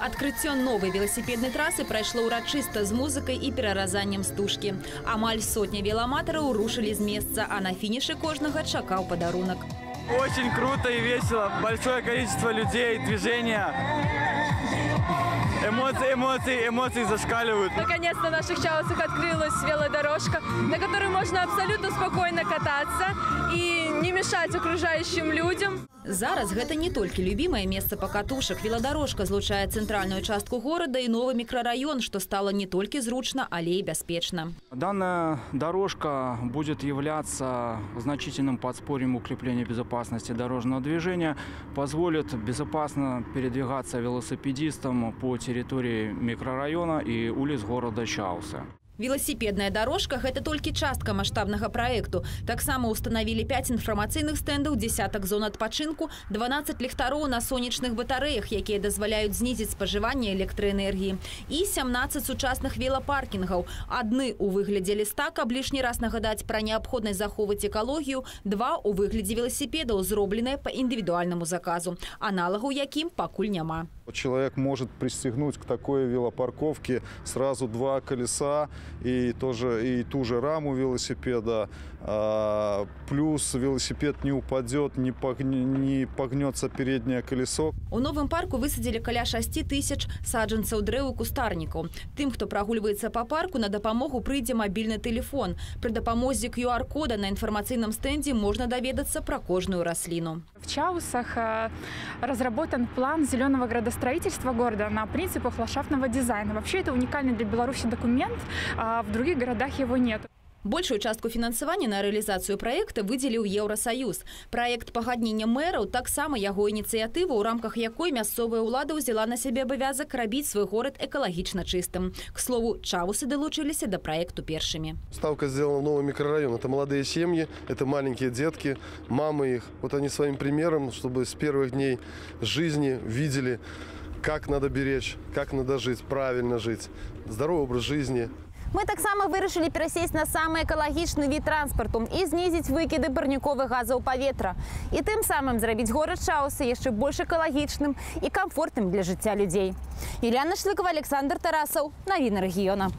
Адкрыццё новай веласіпеднай трасы прайшло ўрачыста з музыкай і пераразаннем стужкі. Амаль сотня веламатараў рушылі з месца, а на фінішы кожнага чакаў падарунак. Очень круто и весело. Большое количество людей, движения. Эмоции, эмоции, эмоции зашкаливают. Наконец-то в наших Чаусах открылась велодорожка, на которой можно абсолютно спокойно кататься и не мешать окружающим людям. Зараз гэта не толькі любімае месца пакатушак. Веладарожка злучае цэнтральную частку горада і новы мікрараён, што стала не толькі зручна, але і бяспечна. Данная дорожка будет являться значительным подспорьем укрепления безопасности дорожного движения, позволит безопасно передвигаться велосипедистам по территории микрорайона и улиц города Чауса. Веласіпедная дорожка – гэта толькі частка маштабнага праекту. Таксама установілі 5 інфармацыйных стэндаў, десятак зон адпачынку, 12 ліхтароў на сонечных батарэях, якія дазваляюць знізіць спажыванне электраэнергіі. І 17 сучасных велапаркінгаў. Адны ў выглядзе ліста, каб лішні раз нагадаць пра неабходнасць захоўваць экалогію, два ў выглядзе веласіпедаў, зробленыя па індывідуальнаму заказу. Аналагу якім пакуль няма. Человек может пристегнуть к такой велопарковке сразу два колеса и, тоже, и ту же раму велосипеда. А, плюс велосипед не упадет, не, погне, не погнется переднее колесо. У новым парку высадзілі каля 6 тысяч саджанцаў дрэў і кустарнікаў. Тым, хто прагульваецца па парку, на дапамогу прыйдзе мабільны тэлефон. Пры дапамозе QR-кода на інфармацыйным стэндзе можна даведацца пра кожную расліну. В Чаусах э, разработан план зеленого градостроительства города на принципах ландшафтного дизайна. Вообще это уникальный для Беларуси документ, а в других городах его нет. Большую частку фінансавання на рэалізацыю праекта выдзеліў Еўрасаюз. Праект пагаднення мэраў таксама яго ініцыятыва, у рамках якой мясцовая ўлада ўзяла на сябе абавязак рабіць свой горад экалагічна чыстым. К слову, чавусы далучыліся да праекту першымі. Ставка сделана в новый микрорайон. Это молодые семьи, это маленькие детки, мамы их. Вот они своим примером, чтобы с первых дней жизни видели, как надо беречь, как надо жить, правильно жить, здоровый образ жизни, Мы таксама вырашылі перасесть на самы экалагічны від транспарту і знізіць выкіды парніковых газаў паветра. І тым самым зрабіць горад Чауса яшчэ больш экалагічным і камфортным для жыцця людзей. Юліана Шлыкова, Александр Тарасаў, навіны рэгіёна.